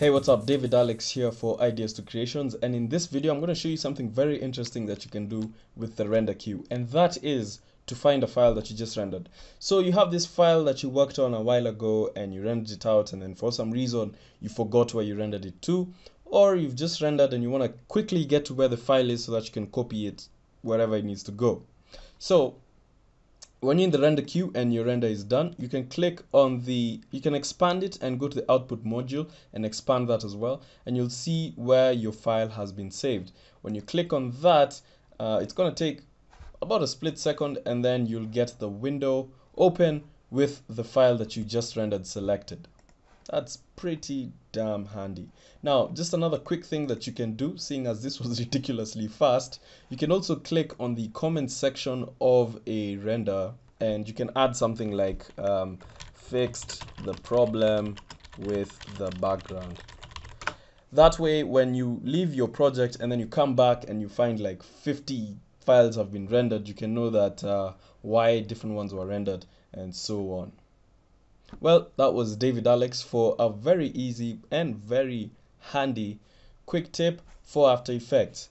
Hey, what's up? David Alex here for Ideas to Creations, and in this video, I'm going to show you something very interesting that you can do with the render queue, and that is to find a file that you just rendered. So you have this file that you worked on a while ago and you rendered it out, and then for some reason you forgot where you rendered it to, or you've just rendered and you want to quickly get to where the file is so that you can copy it wherever it needs to go. So when you're in the render queue and your render is done, you can click on the, you can expand it and go to the output module and expand that as well. And you'll see where your file has been saved. When you click on that, uh, it's going to take about a split second and then you'll get the window open with the file that you just rendered selected. That's pretty damn handy. Now, just another quick thing that you can do, seeing as this was ridiculously fast, you can also click on the comment section of a render and you can add something like um, fixed the problem with the background. That way, when you leave your project and then you come back and you find like 50 files have been rendered, you can know that uh, why different ones were rendered and so on. Well, that was David Alex for a very easy and very handy quick tip for After Effects.